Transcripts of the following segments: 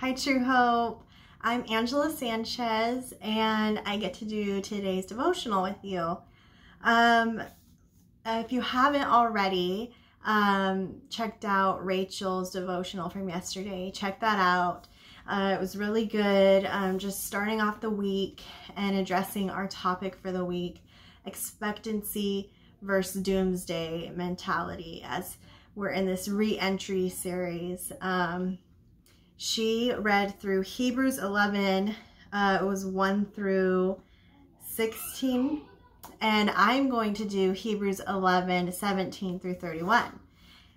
Hi, True Hope. I'm Angela Sanchez, and I get to do today's devotional with you. Um, if you haven't already um, checked out Rachel's devotional from yesterday, check that out. Uh, it was really good. Um, just starting off the week and addressing our topic for the week expectancy versus doomsday mentality as we're in this re-entry series. Um, she read through Hebrews 11. Uh, it was 1 through 16. And I'm going to do Hebrews 11, 17 through 31.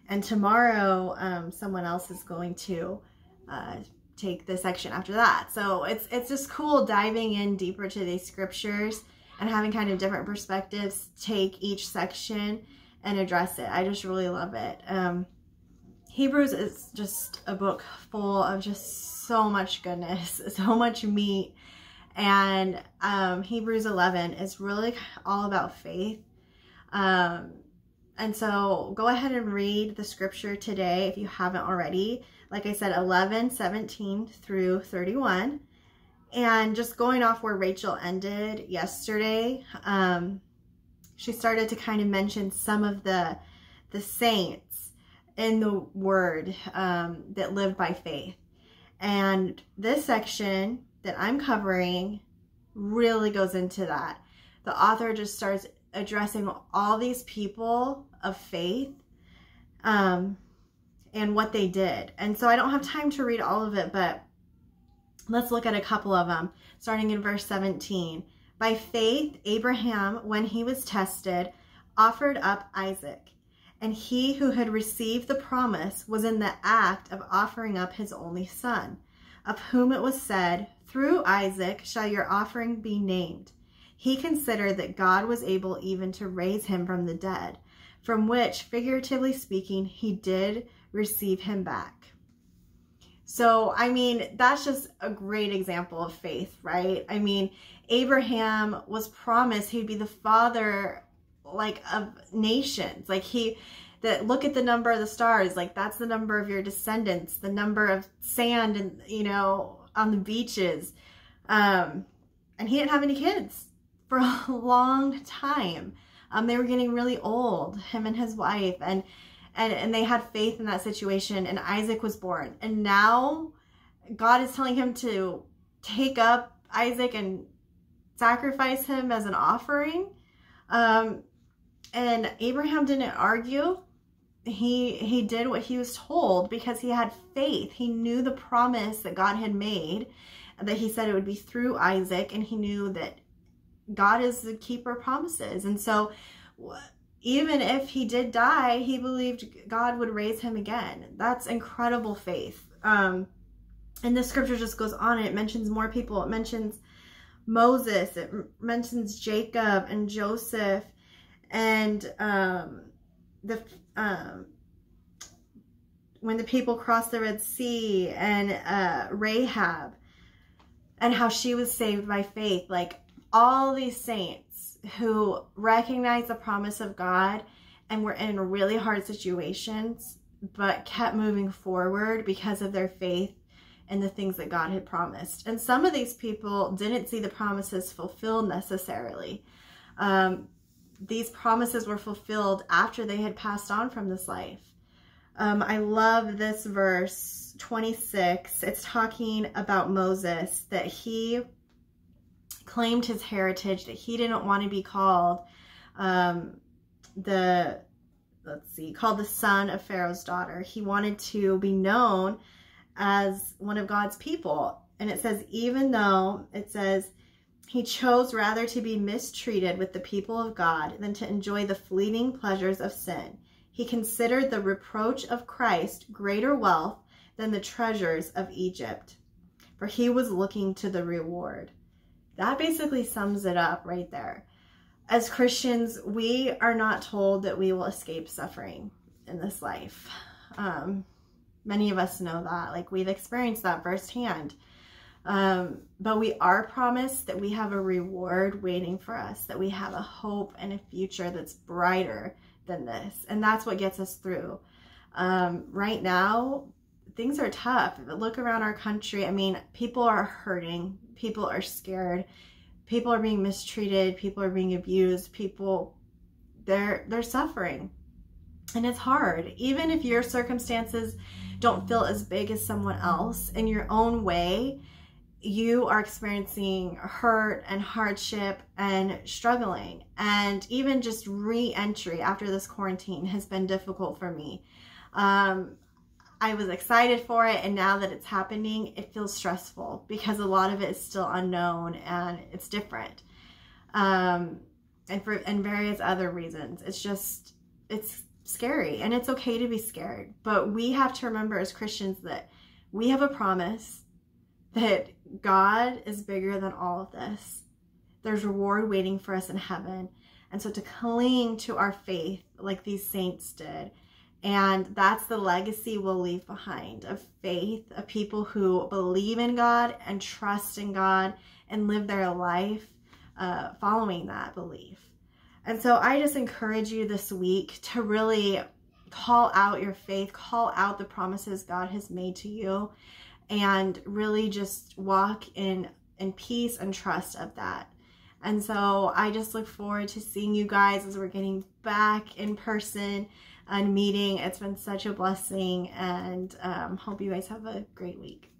And tomorrow, um, someone else is going to uh, take the section after that. So it's, it's just cool diving in deeper to these scriptures and having kind of different perspectives take each section and address it. I just really love it. Um, Hebrews is just a book full of just so much goodness, so much meat. And um, Hebrews 11 is really all about faith. Um, and so go ahead and read the scripture today if you haven't already. Like I said, 11, 17 through 31. And just going off where Rachel ended yesterday, um, she started to kind of mention some of the the saints in the word um, that lived by faith. And this section that I'm covering really goes into that. The author just starts addressing all these people of faith um, and what they did. And so I don't have time to read all of it, but let's look at a couple of them, starting in verse 17. By faith, Abraham, when he was tested, offered up Isaac. And he who had received the promise was in the act of offering up his only son, of whom it was said, Through Isaac shall your offering be named. He considered that God was able even to raise him from the dead, from which, figuratively speaking, he did receive him back. So, I mean, that's just a great example of faith, right? I mean, Abraham was promised he'd be the father like of nations. Like he that look at the number of the stars, like that's the number of your descendants, the number of sand and you know on the beaches. Um and he didn't have any kids for a long time. Um they were getting really old, him and his wife and and and they had faith in that situation and Isaac was born. And now God is telling him to take up Isaac and sacrifice him as an offering. Um, and Abraham didn't argue. He he did what he was told because he had faith. He knew the promise that God had made, that he said it would be through Isaac, and he knew that God is the keeper of promises. And so even if he did die, he believed God would raise him again. That's incredible faith. Um, and the scripture just goes on it mentions more people. It mentions Moses, it mentions Jacob and Joseph and um, the um, when the people crossed the Red Sea and uh, Rahab and how she was saved by faith, like all these saints who recognized the promise of God and were in really hard situations, but kept moving forward because of their faith and the things that God had promised. And some of these people didn't see the promises fulfilled necessarily. Um, these promises were fulfilled after they had passed on from this life. Um, I love this verse 26. It's talking about Moses, that he claimed his heritage, that he didn't want to be called um, the, let's see, called the son of Pharaoh's daughter. He wanted to be known as one of God's people. And it says, even though it says, he chose rather to be mistreated with the people of God than to enjoy the fleeting pleasures of sin. He considered the reproach of Christ greater wealth than the treasures of Egypt, for he was looking to the reward. That basically sums it up right there. As Christians, we are not told that we will escape suffering in this life. Um, many of us know that. Like we've experienced that firsthand. Um, but we are promised that we have a reward waiting for us, that we have a hope and a future that's brighter than this. And that's what gets us through. Um, right now, things are tough. Look around our country. I mean, people are hurting. People are scared. People are being mistreated. People are being abused. People they're they're suffering. And it's hard. Even if your circumstances don't feel as big as someone else in your own way, you are experiencing hurt and hardship and struggling. And even just re entry after this quarantine has been difficult for me. Um, I was excited for it, and now that it's happening, it feels stressful because a lot of it is still unknown and it's different. Um, and for and various other reasons. It's just it's scary and it's okay to be scared. But we have to remember as Christians that we have a promise that God is bigger than all of this. There's reward waiting for us in heaven. And so to cling to our faith like these saints did. And that's the legacy we'll leave behind of faith, of people who believe in God and trust in God and live their life uh, following that belief. And so I just encourage you this week to really call out your faith, call out the promises God has made to you, and really just walk in in peace and trust of that. And so I just look forward to seeing you guys as we're getting back in person and meeting. It's been such a blessing and um, hope you guys have a great week.